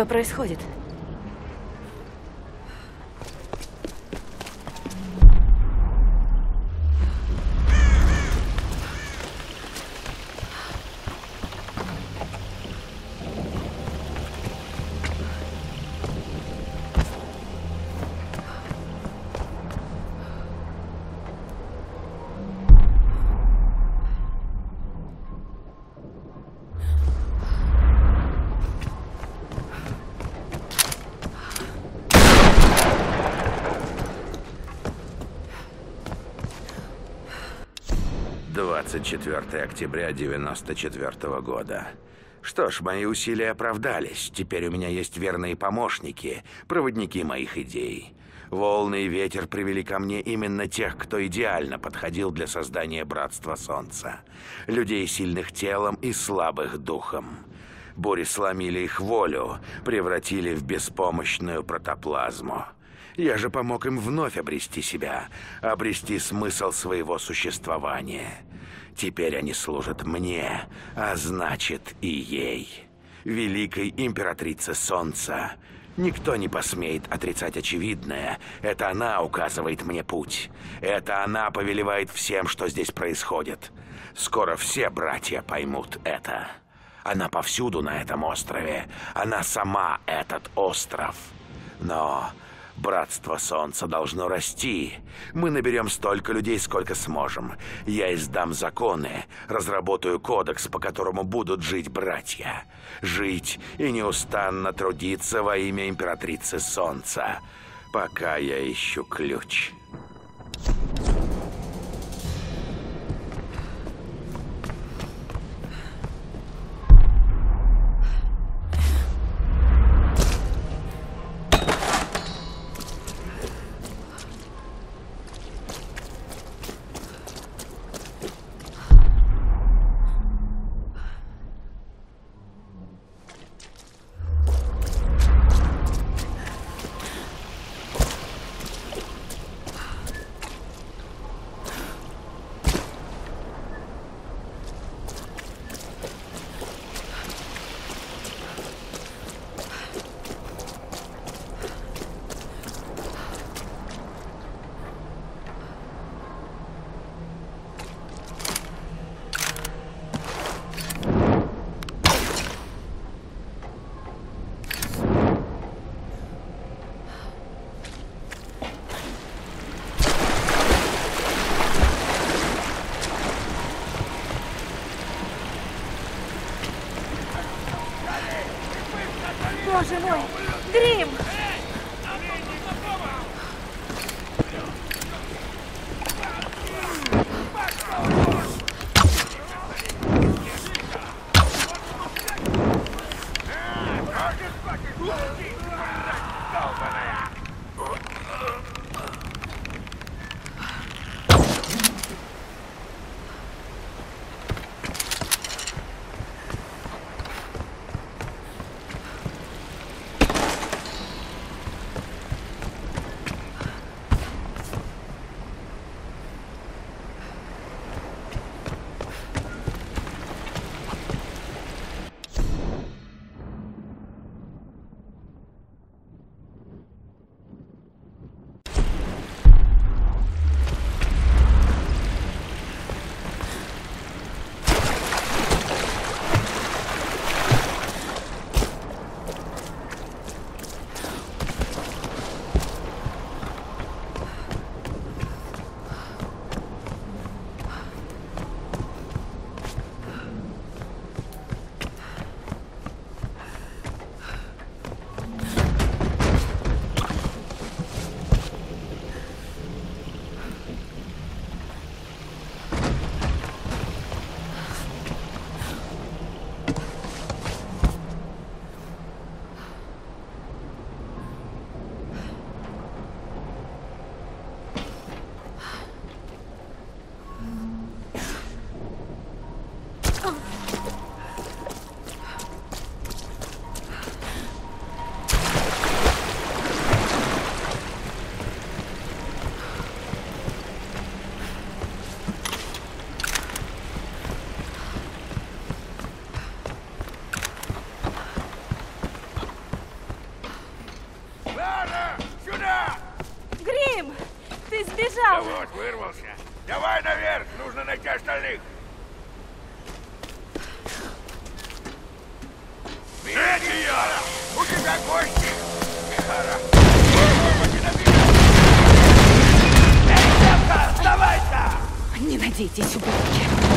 Что происходит? Двадцать четвертое октября девяносто четвертого года. Что ж, мои усилия оправдались. Теперь у меня есть верные помощники, проводники моих идей. Волны и ветер привели ко мне именно тех, кто идеально подходил для создания Братства Солнца. Людей, сильных телом и слабых духом. Бури сломили их волю, превратили в беспомощную протоплазму. Я же помог им вновь обрести себя, обрести смысл своего существования. Теперь они служат мне, а значит и ей. Великой императрице Солнца. Никто не посмеет отрицать очевидное. Это она указывает мне путь. Это она повелевает всем, что здесь происходит. Скоро все братья поймут это. Она повсюду на этом острове. Она сама этот остров. Но Братство Солнца должно расти. Мы наберем столько людей, сколько сможем. Я издам законы, разработаю кодекс, по которому будут жить братья. Жить и неустанно трудиться во имя императрицы Солнца. Пока я ищу ключ. Надейтесь, ублюдки.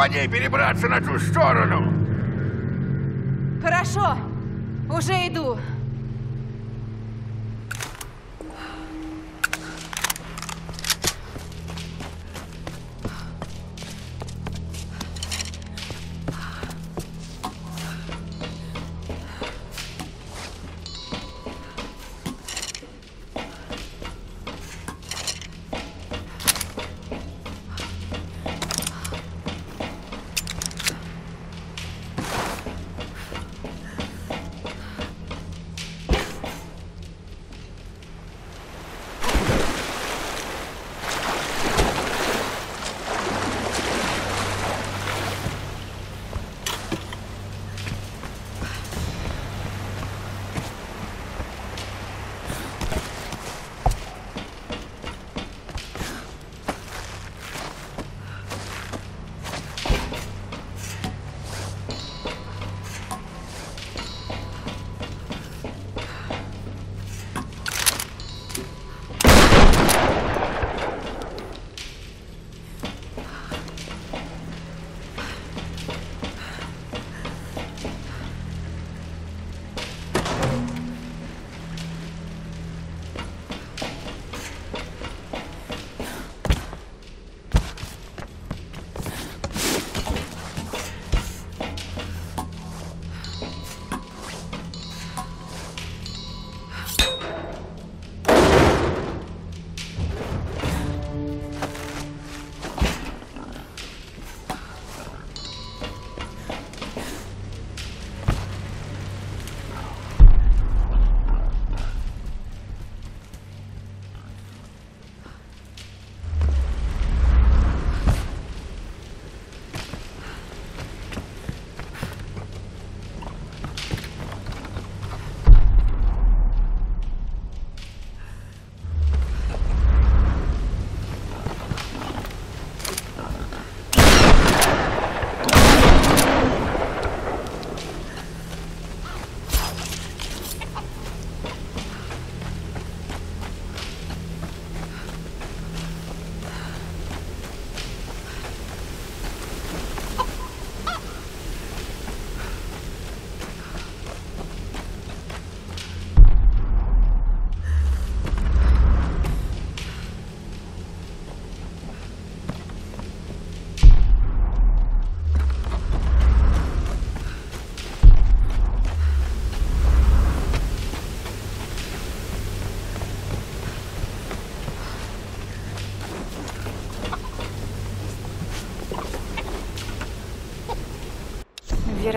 По ней перебраться на ту сторону.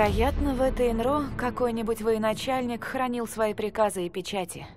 Вероятно, в этой НРО какой-нибудь военачальник хранил свои приказы и печати.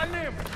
Trabalhemos!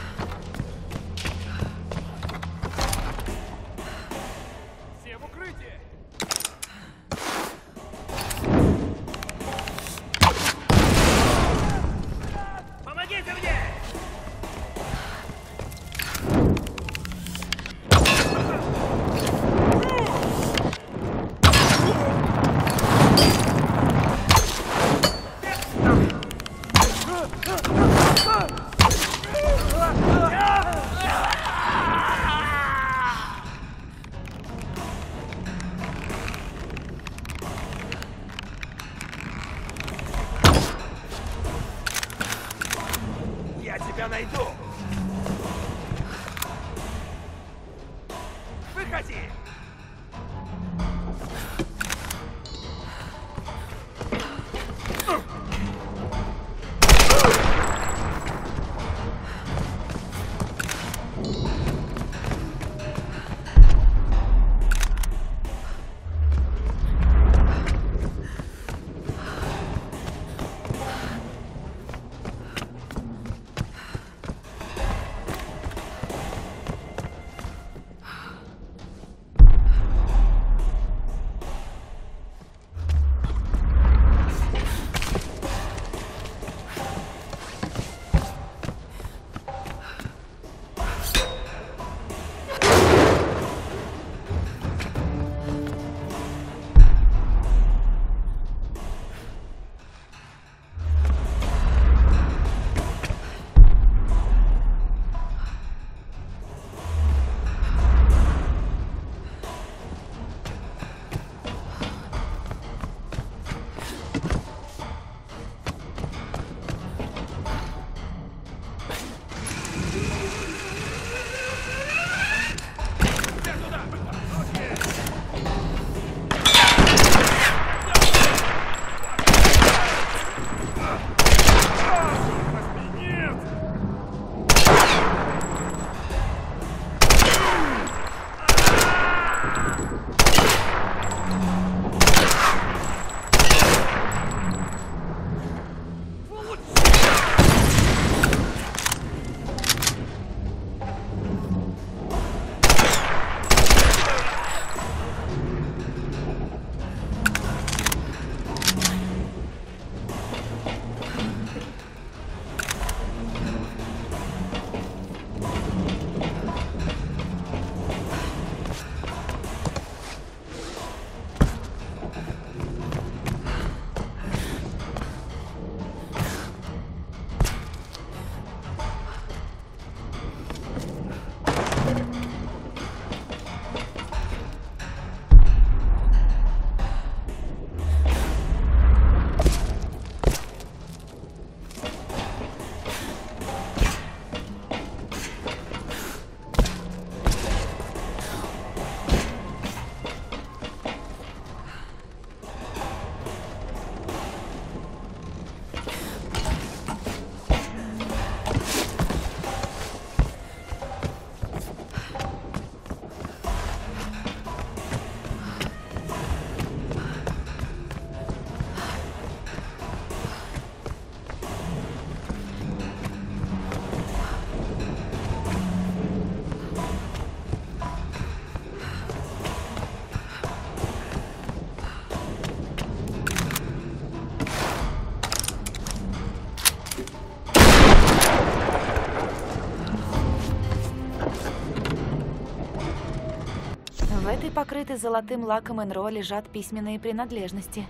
Покрытой золотым лаком Энро лежат письменные принадлежности.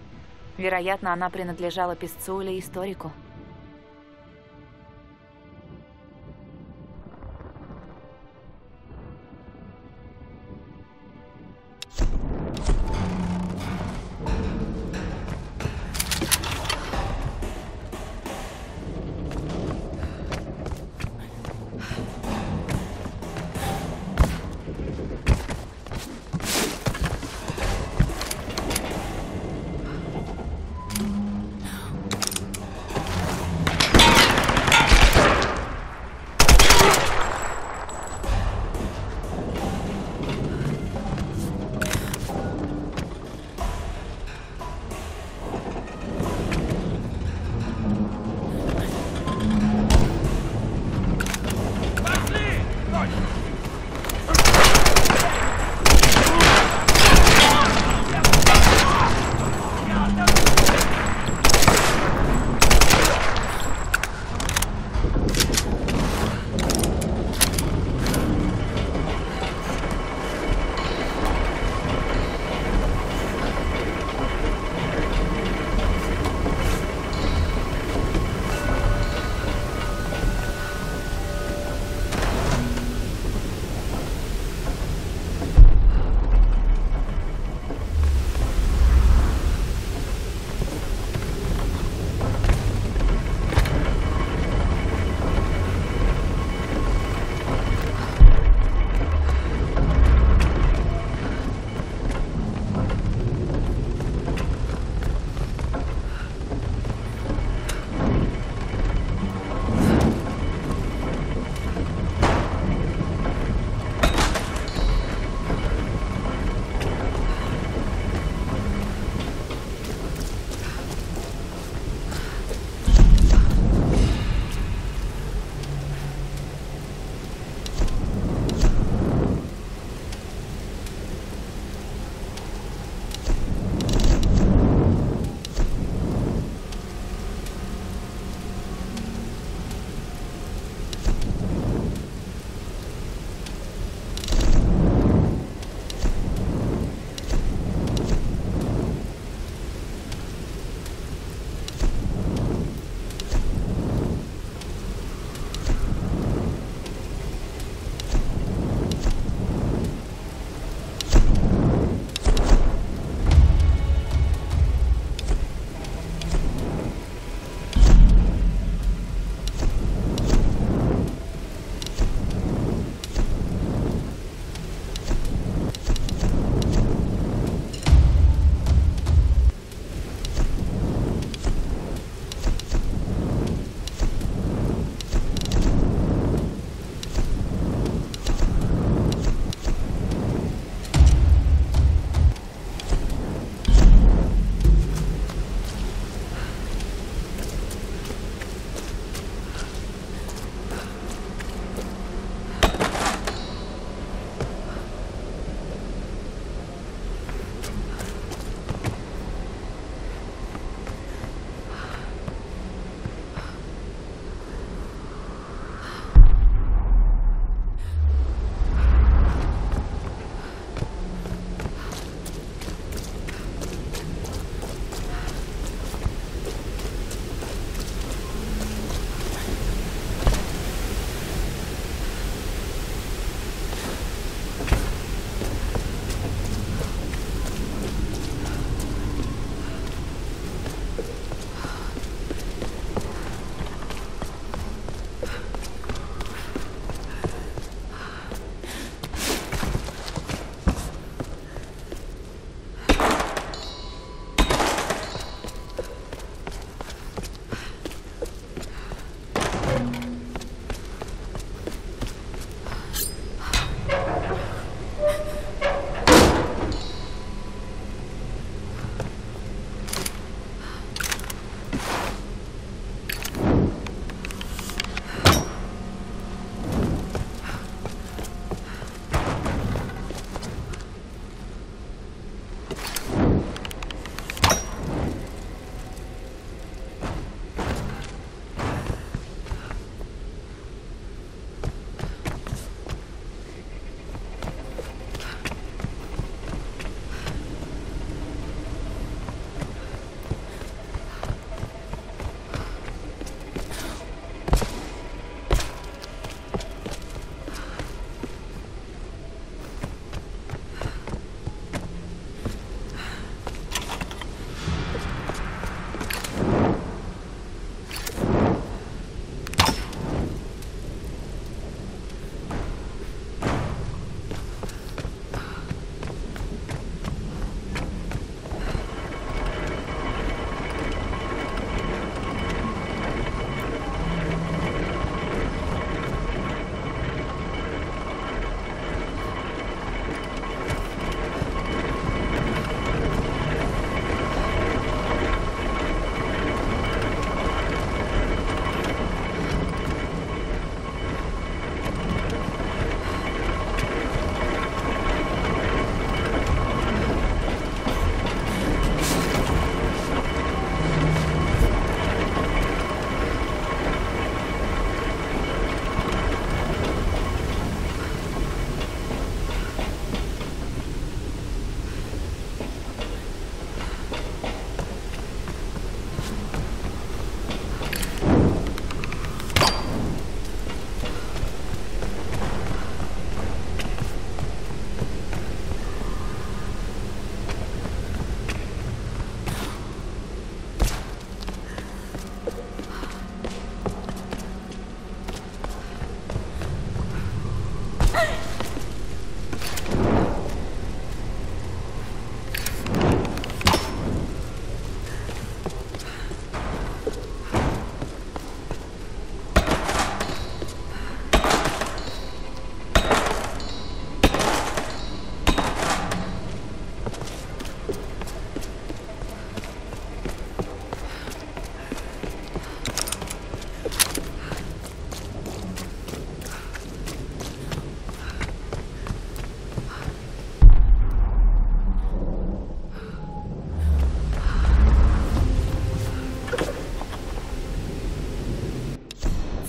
Вероятно, она принадлежала писцу или историку.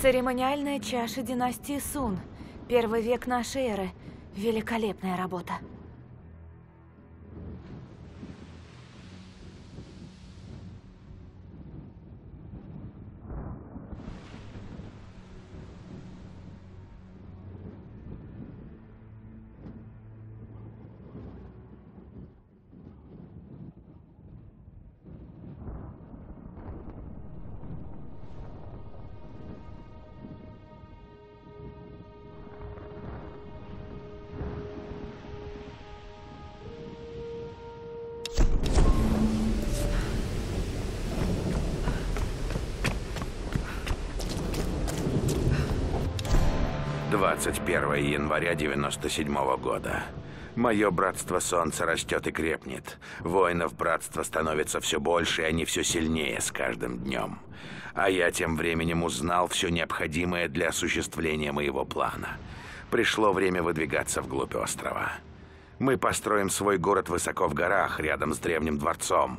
Церемониальная чаша династии Сун. Первый век нашей эры. Великолепная работа. 21 января 97 года. Мое братство солнца растет и крепнет. Воинов братства становится все больше, и они все сильнее с каждым днем. А я тем временем узнал все необходимое для осуществления моего плана. Пришло время выдвигаться вглубь острова. Мы построим свой город высоко в горах, рядом с древним дворцом.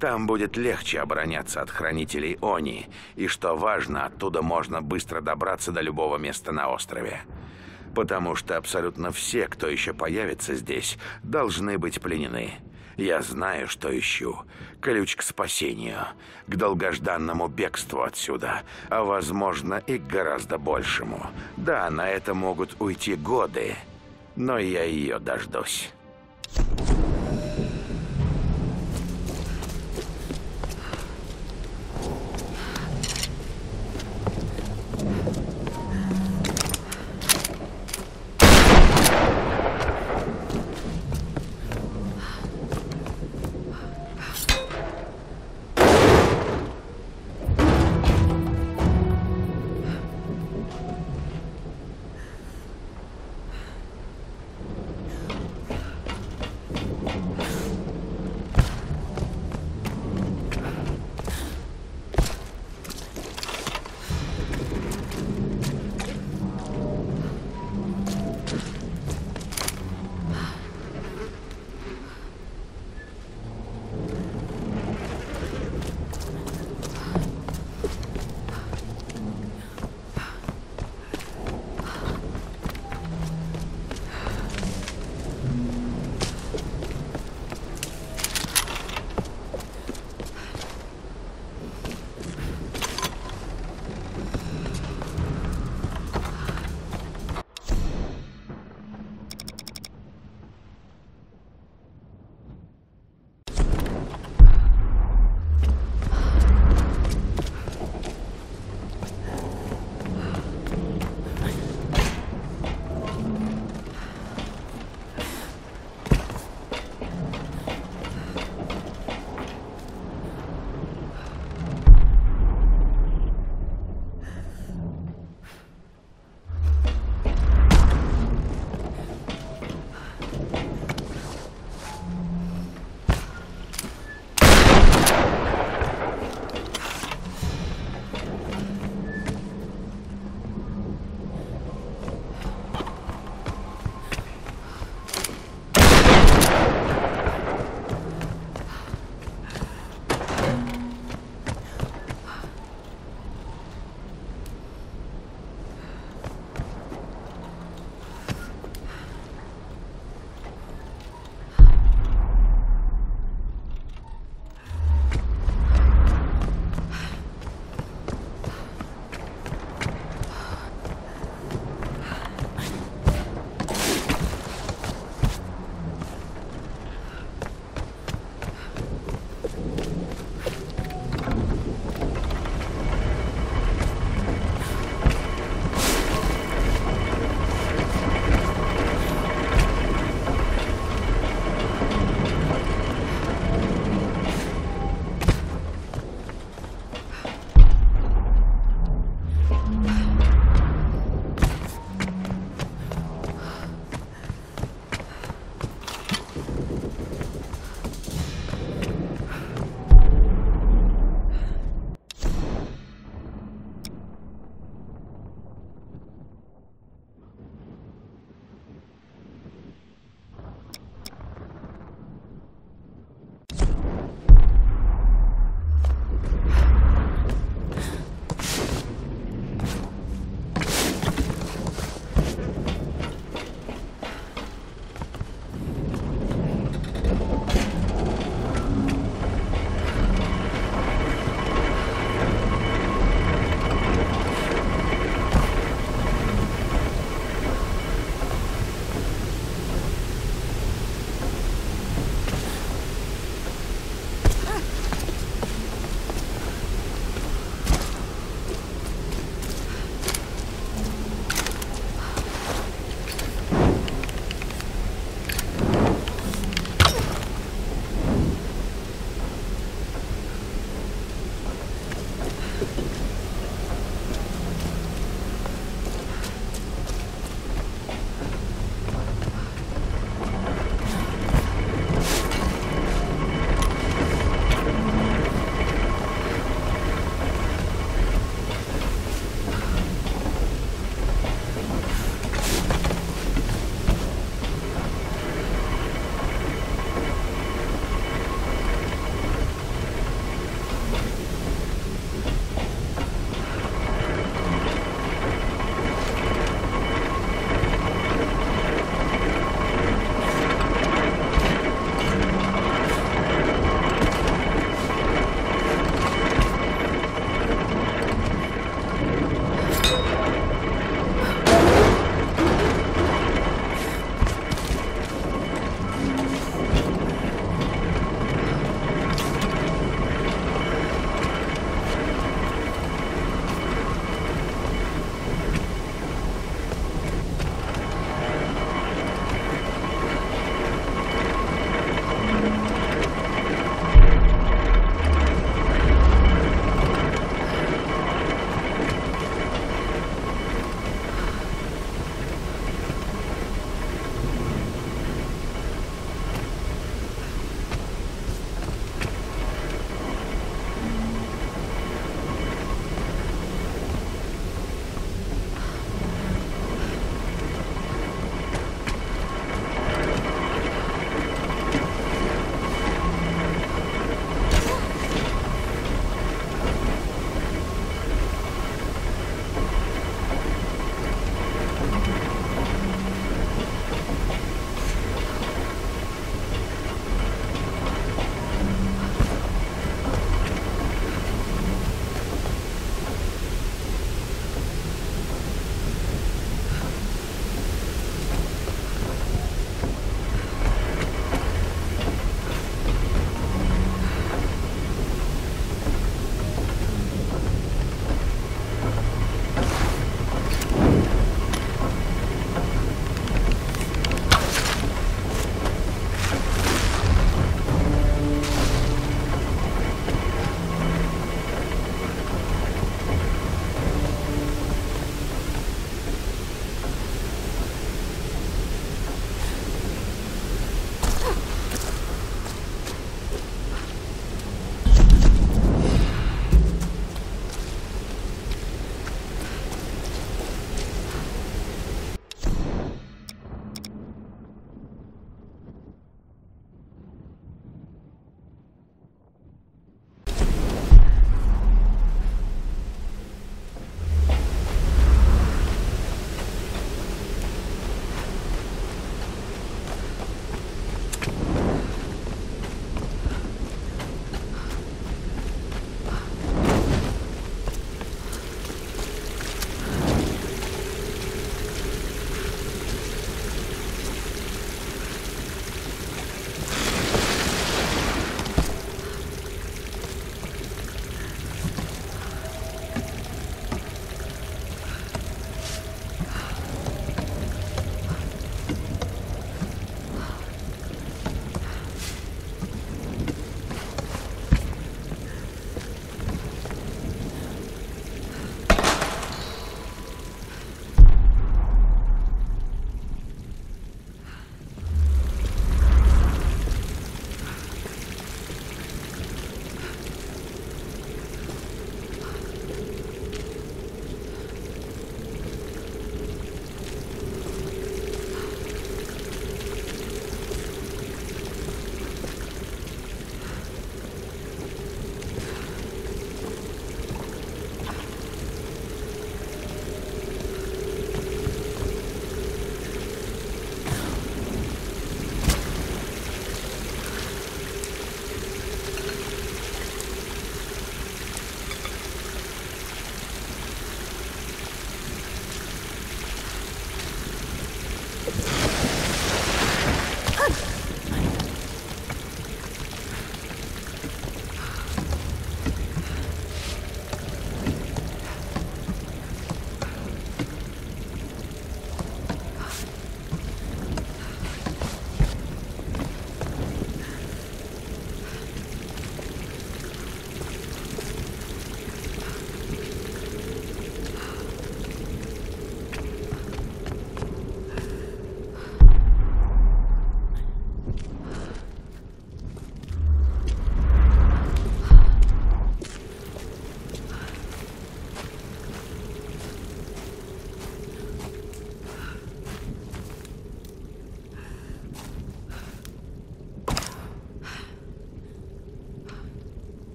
Там будет легче обороняться от хранителей Они, и, что важно, оттуда можно быстро добраться до любого места на острове. Потому что абсолютно все, кто еще появится здесь, должны быть пленены. Я знаю, что ищу. Ключ к спасению, к долгожданному бегству отсюда, а возможно и к гораздо большему. Да, на это могут уйти годы, но я ее дождусь.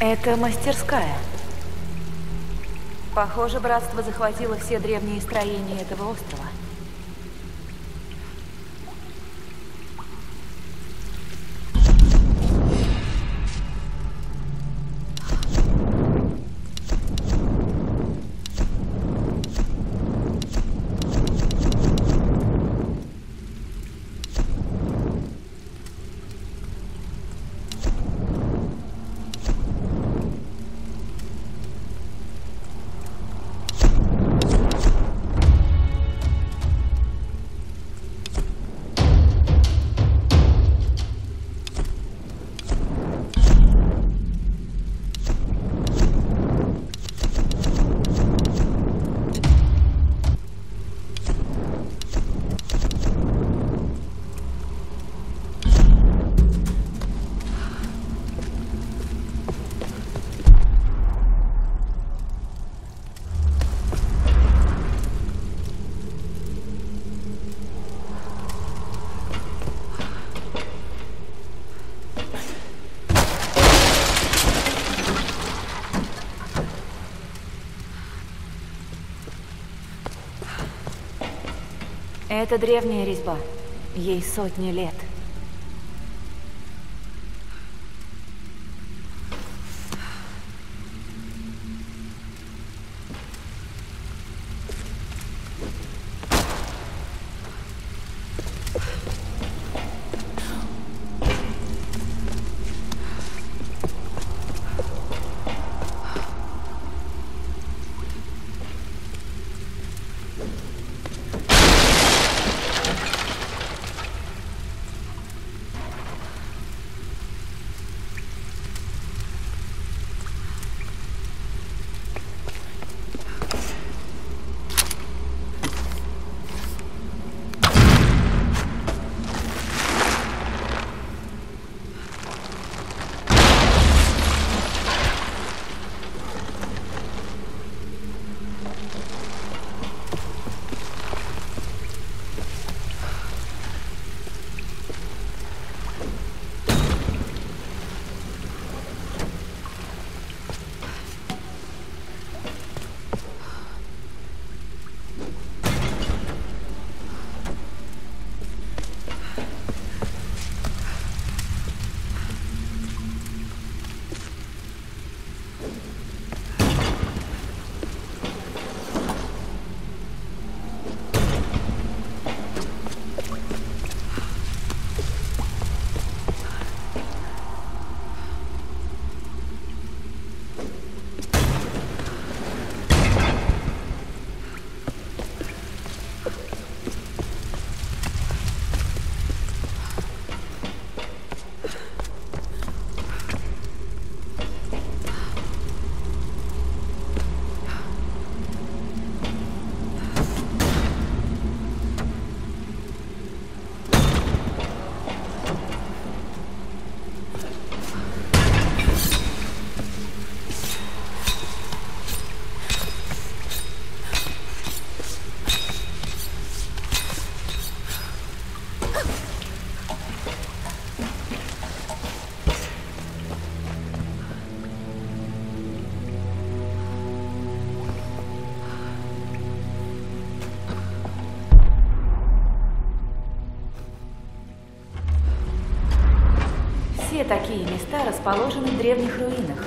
Это мастерская. Похоже, братство захватило все древние строения этого острова. Это древняя резьба. Ей сотни лет. Такие места расположены в древних руинах.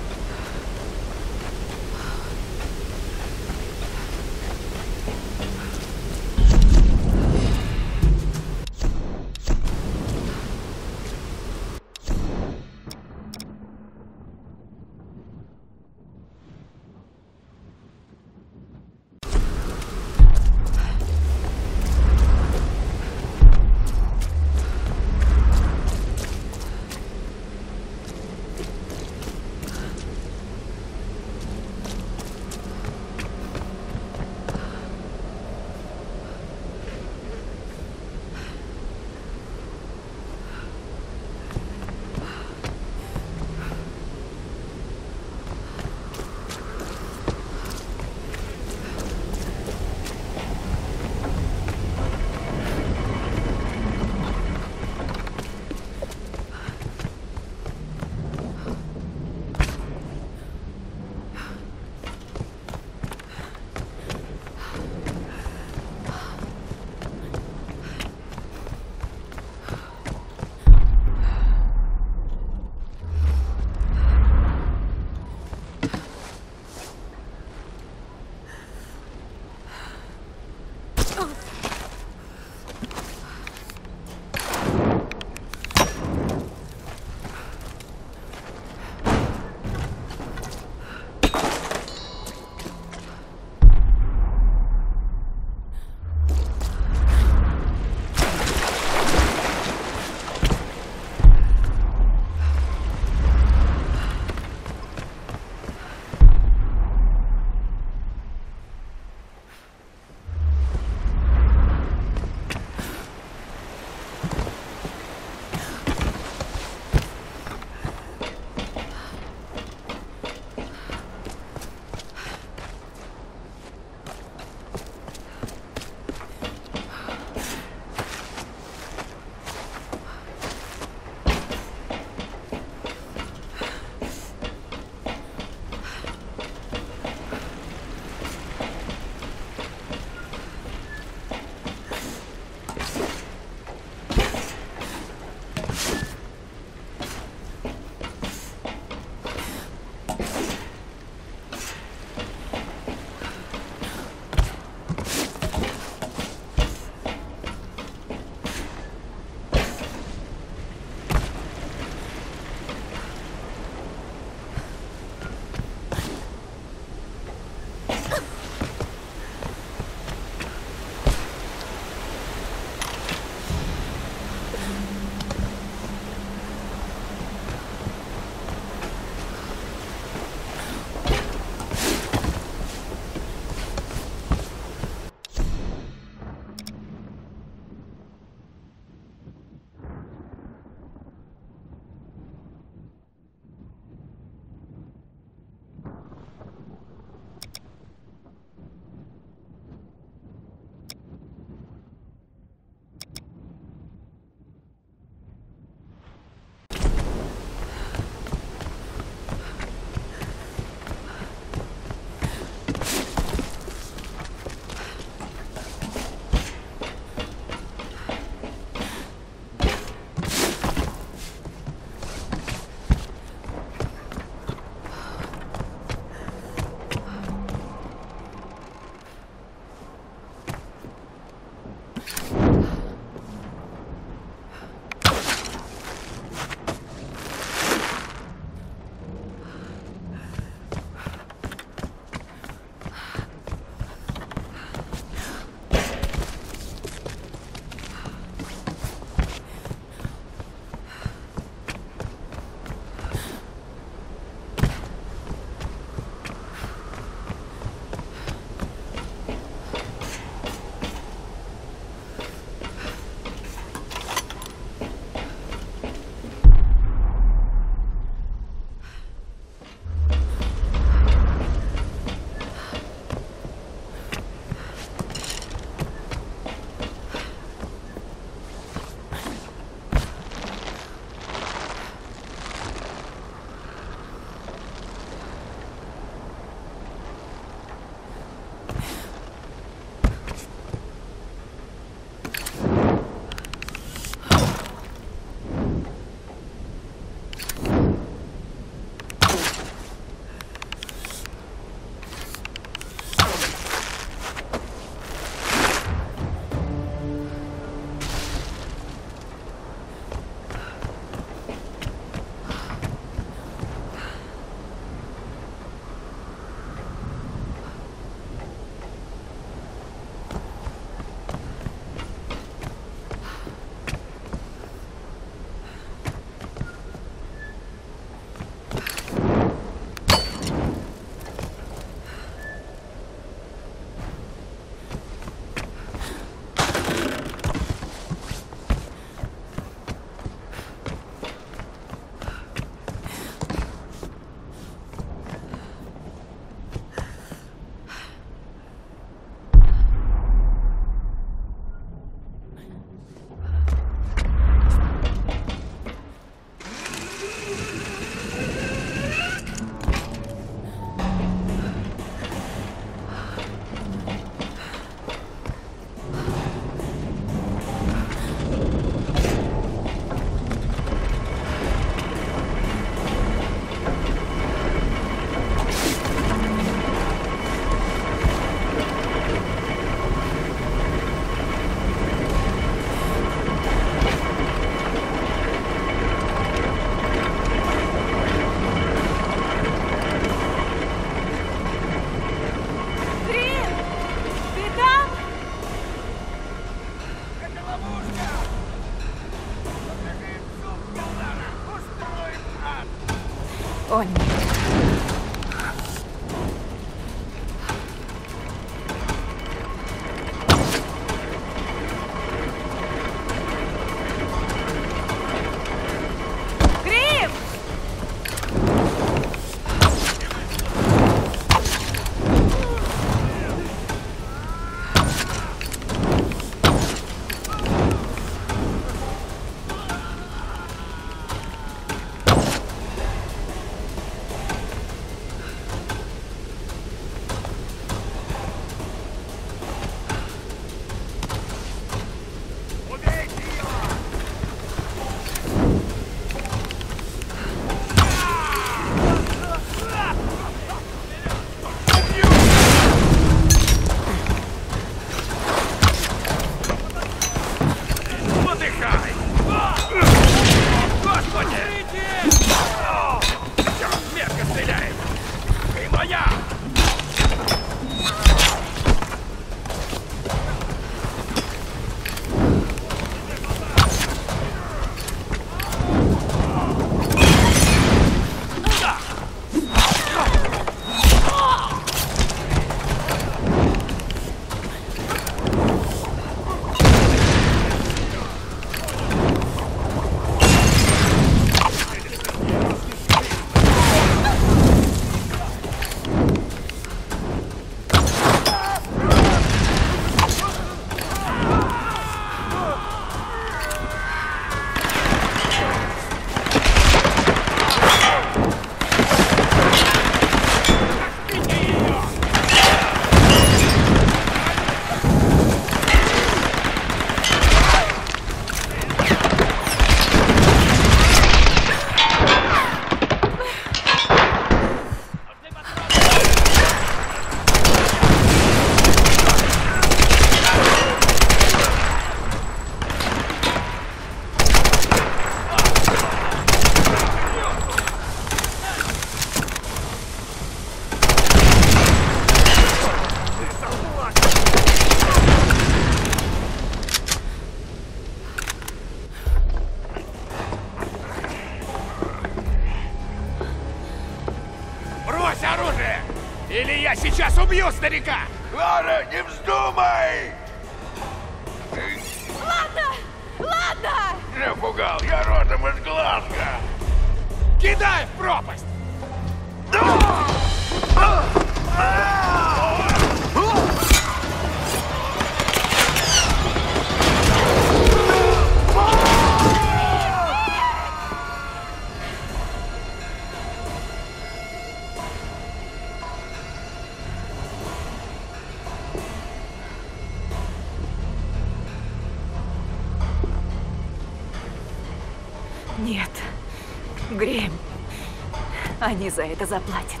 Они за это заплатят.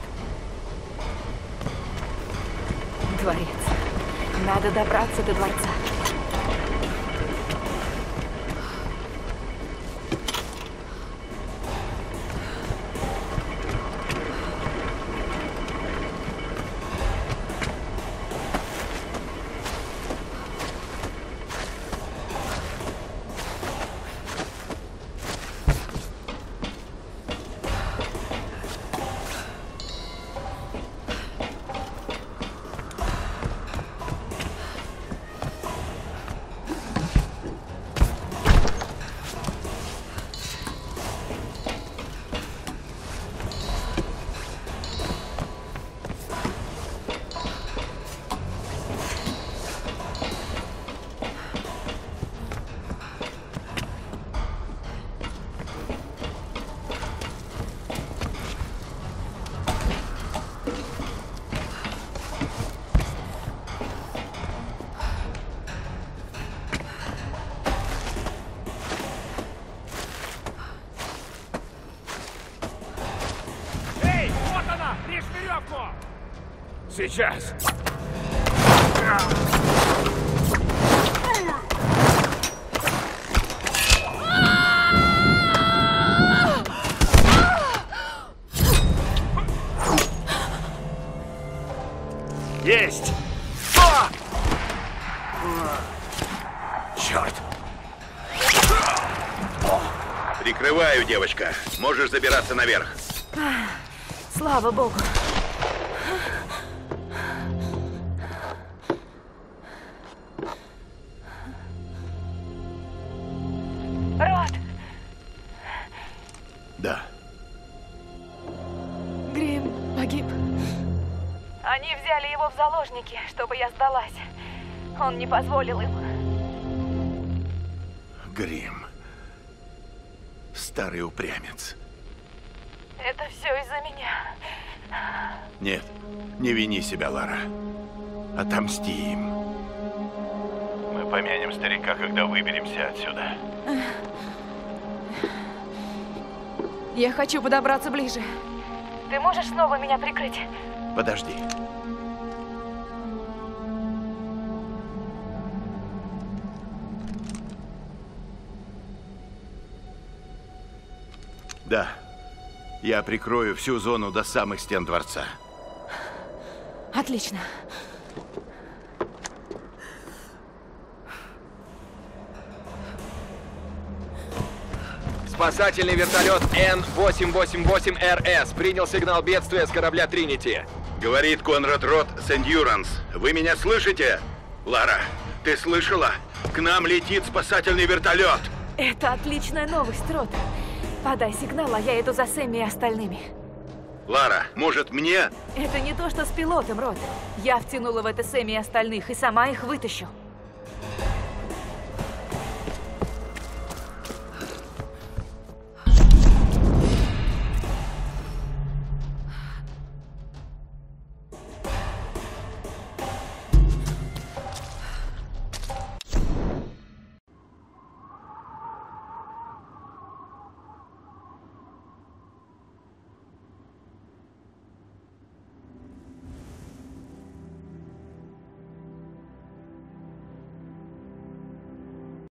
Дворец. Надо добраться до дворца. Сейчас! Есть! А! Черт! Прикрываю, девочка. Можешь забираться наверх. Слава богу. Заложники, чтобы я сдалась. Он не позволил им. Грим. Старый упрямец. Это все из-за меня. Нет, не вини себя, Лара. Отомсти им. Мы помянем старика, когда выберемся отсюда. Я хочу подобраться ближе. Ты можешь снова меня прикрыть? Подожди. Да. Я прикрою всю зону до самых стен дворца. Отлично. Спасательный вертолет Н-888РС принял сигнал бедствия с корабля Тринити. Говорит Конрад Рот с Эндюранс. Вы меня слышите? Лара, ты слышала? К нам летит спасательный вертолет. Это отличная новость, Рот. Подай сигнал, а я иду за Сэмми и остальными. Лара, может мне? Это не то, что с пилотом, Рот. Я втянула в это Сэмми и остальных, и сама их вытащу.